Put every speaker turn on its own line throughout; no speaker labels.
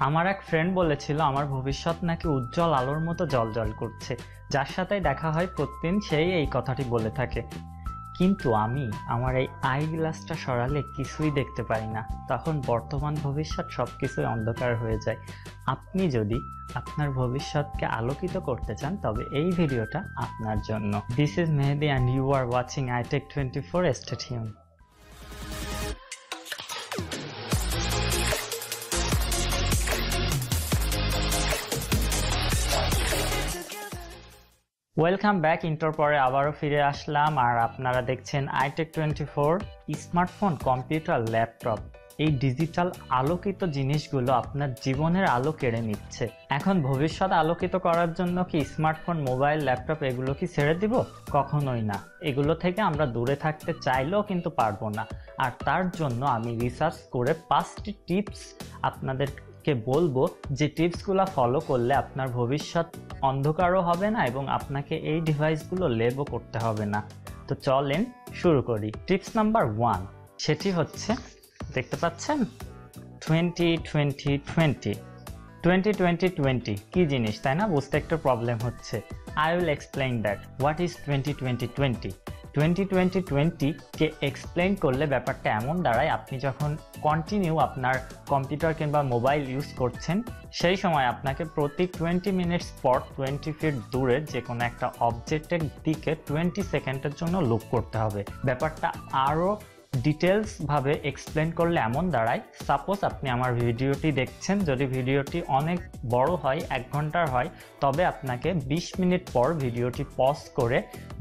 আমার এক ফ্রেন্ড বলেছিল, আমার ভবিষ্যৎ নাকি উজ্জ্বল আলোর মতো জলজল করছে। যার সাথে দেখা হয় প্রতিদিন সেই এই কথাটি বলে থাকে। কিন্তু আমি আমার এই আই গ্লাসটা সরালে কিছুই দেখতে পাই না। তখন বর্তমান ভবিষ্যৎ সব কিছুই অন্ধকার হয়ে যায়। আপনি যদি আপনার ভবিষ্যৎকে আলোকিত করতে চান, তবে এই ভিডিওটা আপনার জন্য। This is Mehedi and you are watching iTech twenty four stadium welcome back inter পরে আবারও ফিরে আসলাম, আর আপনারা দেখছেন iTech twenty four smartphone computer laptop এই ডিজিটাল আলোকিত জিনিসগুলো আপনার জীবনের আলো কেড়ে নিচ্ছে। এখন ভবিষ্যৎ আলোকিত করার জন্য কি স্মার্টফোন মোবাইল ল্যাপটপ এগুলো কি ছেড়ে দিব? কখনোই না। এগুলো থেকে আমরা দূরে থাকতে চাইলেও কিন্তু পারব না। আর তার জন্য আমি রিসার্চ করে পাঁচটি টিপস আপনাদের কে বলব যে টিপসগুলো ফলো করলে আপনার ভবিষ্যৎ অন্ধকারও হবে না এবং আপনাকে এই ডিভাইসগুলো লেবও করতে হবে না। তো চলেন শুরু করি। টিপস নাম্বার ওয়ান সেটি হচ্ছে, দেখতে পাচ্ছেন? Twenty twenty twenty twenty twenty twenty কী জিনিস, তাই না? বুঝতে একটু প্রবলেম হচ্ছে। I will explain that what is twenty twenty twenty twenty twenty টোয়েন্টিকে explain করলে ব্যাপারটা এমন দাঁড়ায়, আপনি যখন কন্টিনিউ আপনার কম্পিউটার কিংবা মোবাইল ইউজ করছেন, সেই সময় আপনাকে প্রতি টোয়েন্টি মিনিটস পর টোয়েন্টি ফিট দূরে যে কোনো একটা অবজেক্টের দিকে টোয়েন্টি সেকেন্ডের জন্য লুক করতে হবে। ব্যাপারটা আরও ডিটেলসভাবে এক্সপ্লেন করলে এমন দাঁড়ায়। সাপোজ আপনি আমার ভিডিওটি দেখছেন, যদি ভিডিওটি অনেক বড় হয়, এক ঘণ্টার হয়, তবে আপনাকে 20 মিনিট পর ভিডিওটি পজ করে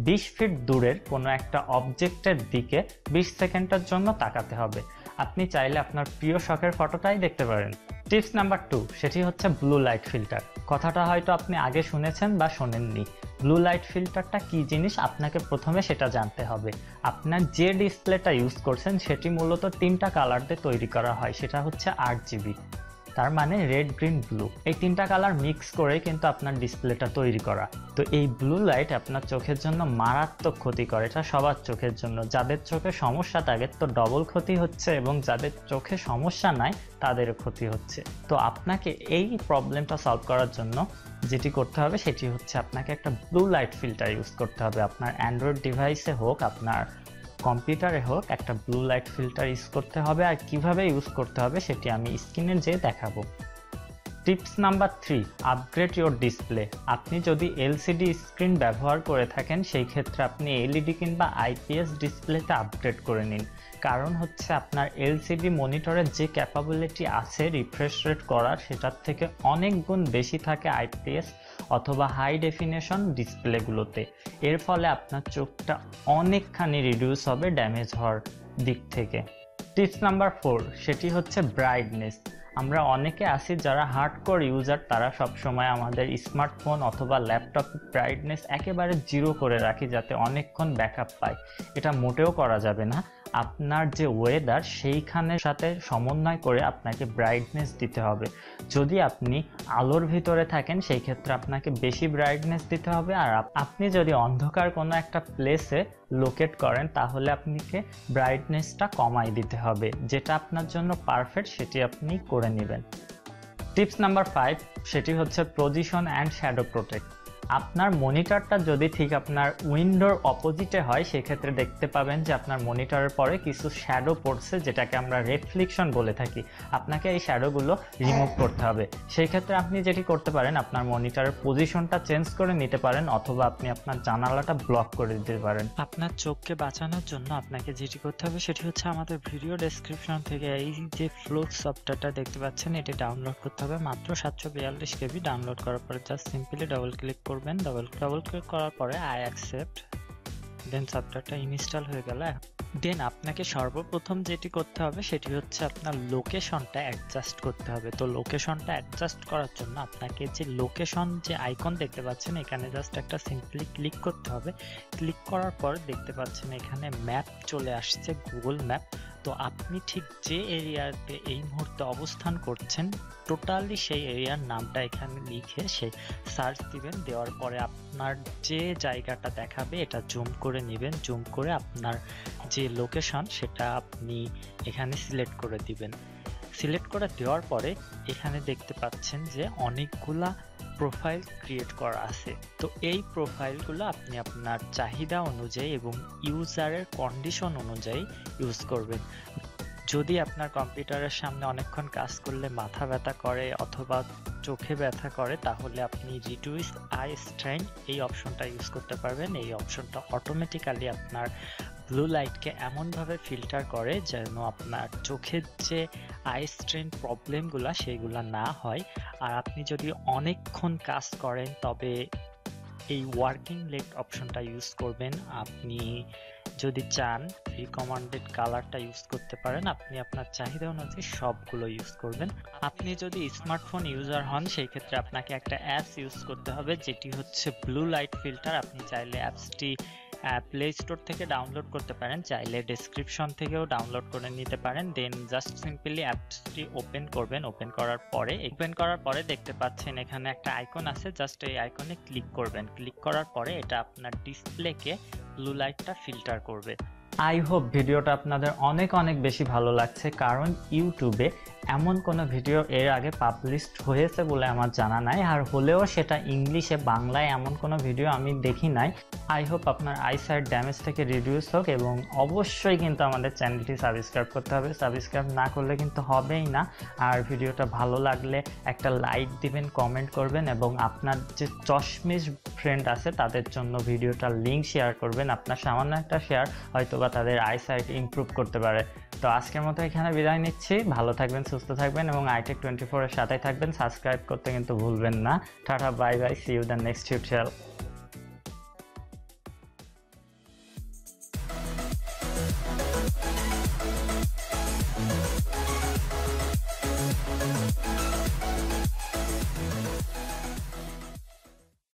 20 ফিট দূরের কোনো একটা অবজেক্টের দিকে 20 সেকেন্ডের জন্য তাকাতে হবে। আপনি চাইলে আপনার প্রিয় শখের ফটোটাই দেখতে পারেন। টিপস নাম্বার টু সেটি হচ্ছে ব্লু লাইট ফিল্টার কথাটা হয়তো আপনি আগে শুনেছেন বা শোনেননি। ব্লু লাইট ফিল্টারটা কি জিনিস? আপনাকে প্রথমে সেটা জানতে হবে। আপনার যে ডিসপ্লেটা ইউজ করছেন, সেটি মূলত তিনটা কালার দিয়ে তৈরি করা হয়। সেটা হচ্ছে আট জিবি তার মানে রেড গ্রিন ব্লু এই তিনটা কালার মিক্স করে কিন্তু আপনার ডিসপ্লেটা তৈরি করা। তো এই ব্লু লাইট আপনার চোখের জন্য মারাত্মক ক্ষতি করে, এটা সবার চোখের জন্য। যাদের চোখে সমস্যা থাকে, তো ডবল ক্ষতি হচ্ছে এবং যাদের চোখে সমস্যা নাই, তাদেরও ক্ষতি হচ্ছে। তো আপনাকে এই প্রবলেমটা সলভ করার জন্য যেটি করতে হবে, সেটি হচ্ছে আপনাকে একটা ব্লু লাইট ফিল্টার ইউজ করতে হবে। আপনার অ্যান্ড্রয়েড ডিভাইসে হোক, আপনার কম্পিউটারে হোক একটা ব্লু লাইট ফিল্টার ইউজ করতে হবে আর কীভাবে ইউজ করতে হবে সেটি আমি স্ক্রিনে যেয়ে দেখাবো। Tips number three upgrade your display আপনি যদি এলসিডি স্ক্রিন ব্যবহার করে থাকেন, সেই ক্ষেত্রে আপনি এলইডি কিংবা আইপিএস ডিসপ্লেতে আপগ্রেড করে নিন। কারণ হচ্ছে আপনার এলসিডি মনিটরের যে ক্যাপাবিলিটি আছে রিফ্রেশ রেট করার, সেটার থেকে অনেক গুণ বেশি থাকে আইপিএস অথবা হাই ডেফিনেশন ডিসপ্লেগুলোতে এর ফলে আপনার চোখটা অনেকখানি রিডিউস হবে ড্যামেজ হওয়ার দিক থেকে। টিপস নাম্বার ফোর সেটি হচ্ছে ব্রাইটনেস আমরা অনেকে আছি যারা হার্ড হার্ডকোর ইউজার তারা সবসময় আমাদের স্মার্টফোন অথবা ল্যাপটপ ব্রাইটনেস একেবারে জিরো করে রাখি যাতে অনেকক্ষণ ব্যাকআপ পায়। এটা মোটেও করা যাবে না। আপনার যে ওয়েদার সেইখানের সাথে সমন্বয় করে আপনাকে ব্রাইটনেস দিতে হবে। যদি আপনি আলোর ভিতরে থাকেন, সেই ক্ষেত্রে আপনাকে বেশি ব্রাইটনেস দিতে হবে। আর আপনি যদি অন্ধকার কোনো একটা প্লেসে লোকেট করেন, তাহলে আপনাকে ব্রাইটনেসটা কমাই দিতে হবে। যেটা আপনার জন্য পারফেক্ট সেটি আপনি করে নেবেন। টিপস নাম্বার ফাইভ সেটি হচ্ছে পজিশন অ্যান্ড শ্যাডো প্রোটেক্ট আপনার মনিটরটা যদি ঠিক আপনার উইন্ডোর অপোজিটে হয়, সেক্ষেত্রে দেখতে পাবেন যে আপনার মনিটরের পরে কিছু শ্যাডো পড়ছে, যেটাকে আমরা রেফ্লেকশন বলে থাকি। আপনাকে এই শ্যাডোগুলো রিমুভ করতে হবে। সেই ক্ষেত্রে আপনি যেটি করতে পারেন, আপনার মনিটরের পজিশনটা চেঞ্জ করে নিতে পারেন, অথবা আপনি আপনার জানালাটা ব্লক করে দিতে পারেন।
আপনার চোখকে বাঁচানোর জন্য আপনাকে যেটি করতে হবে, সেটি হচ্ছে আমাদের ভিডিও ডেসক্রিপশন থেকে এই যে ফ্লোট সফটওয়্যারটা দেখতে পাচ্ছেন, এটি ডাউনলোড করতে হবে। মাত্র সাতশো বিয়াল্লিশ কেবি ডাউনলোড করার পরে জাস্ট সিম্পলি ডাবল ক্লিক করবেন ডাবল ডাবল ক্লিক করার পরে আই অ্যাকসেপ্ট দেন সফটওয়্যারটা ইনস্টল হয়ে গেল। দেন আপনাকে সর্বপ্রথম যেটি করতে হবে, সেটি হচ্ছে আপনার লোকেশনটা অ্যাডজাস্ট করতে হবে। তো লোকেশনটা অ্যাডজাস্ট করার জন্য আপনাকে যে লোকেশন যে আইকন দেখতে পাচ্ছেন, এখানে জাস্ট একটা সিম্পলি ক্লিক করতে হবে। ক্লিক করার পর দেখতে পাচ্ছেন এখানে ম্যাপ চলে আসছে গুগল ম্যাপ তো আপনি ঠিক যে এরিয়াতে এই মুহূর্তে অবস্থান করছেন, টোটালি সেই এরিয়ার নামটা এখানে লিখে সে সার্চ দিবেন, দেওয়ার পরে আপনার যে জায়গাটা দেখাবে এটা জুম করে নেবেন, জুম করে আপনার যে লোকেশন সেটা আপনি এখানে সিলেক্ট করে দিবেন। সিলেক্ট করে দেওয়ার পরে এখানে দেখতে পাচ্ছেন যে অনেকগুলা প্রোফাইল ক্রিয়েট করা আছে। তো এই প্রোফাইলগুলো আপনি আপনার চাহিদা অনুযায়ী এবং ইউজারের কন্ডিশন অনুযায়ী ইউজ করবেন। যদি আপনার কম্পিউটারের সামনে অনেকক্ষণ কাজ করলে মাথা ব্যথা করে অথবা চোখে ব্যথা করে, তাহলে আপনি রিডিউস আই স্ট্রেন এই অপশনটা ইউজ করতে পারবেন। এই অপশনটা অটোমেটিক্যালি আপনার ব্লু লাইটকে এমনভাবে ফিল্টার করে যেন আপনার চোখের যে আই স্ট্রেন প্রবলেমগুলো সেইগুলো না হয়। আর আপনি যদি অনেকক্ষণ কাজ করেন, তবে এই ওয়ার্কিং লেগ অপশনটা ইউজ করবেন। আপনি যদি চান রিকমান্ডেড কালারটা ইউজ করতে পারেন। আপনি আপনার চাহিদা অনুযায়ী সবগুলো ইউজ করবেন। আপনি যদি স্মার্টফোন ইউজার হন সেই ক্ষেত্রে আপনাকে একটা অ্যাপস ইউজ করতে হবে, যেটি হচ্ছে ব্লু লাইট ফিল্টার আপনি চাইলে অ্যাপসটি প্লে স্টোর থেকে ডাউনলোড করতে পারেন। চাইলে ডিসক্রিপশন থেকেও ডাউনলোড করে নিতে পারেন। দেন জাস্ট সিম্পলি অ্যাপসটি ওপেন করবেন। ওপেন করার পরে ওপেন করার পরে দেখতে পাচ্ছেন এখানে একটা আইকন আছে। জাস্ট এই আইকনে ক্লিক করবেন। ক্লিক করার পরে এটা আপনার ডিসপ্লেকে ব্লু লাইটটা ফিল্টার করবে।
আই হোপ ভিডিওটা আপনাদের অনেক অনেক বেশি ভালো লাগছে, কারণ ইউটিউবে এমন কোনো ভিডিও এর আগে পাবলিশড হয়েছে বলে আমার জানা নাই, আর হলেও সেটা ইংলিশে, বাংলায় এমন কোনো ভিডিও আমি দেখি নাই। আই হোপ আপনার আইসাইট ড্যামেজ থেকে রিডিউস হোক এবং অবশ্যই কিন্তু আমাদের চ্যানেলটি সাবস্ক্রাইব করতে হবে। সাবস্ক্রাইব না করলে কিন্তু হবেই না। আর ভিডিওটা ভালো লাগলে একটা লাইক দিবেন কমেন্ট করবেন এবং আপনার যে চশমিশ ফ্রেন্ড আছে তাদের জন্য ভিডিওটার লিঙ্ক শেয়ার করবেন। আপনার সামান্য একটা শেয়ার হয়তো বা তাদের আইসাইট ইম্প্রুভ করতে পারে। তো আজকের মতো এখানে বিদায় নিচ্ছি। ভালো থাকবেন, সুস্থ থাকবেন এবং আইটেক টোয়েন্টি ফোরের সাথে থাকবেন। সাবস্ক্রাইব করতে কিন্তু ভুলবেন না। Tata bye bye see you the next tutorial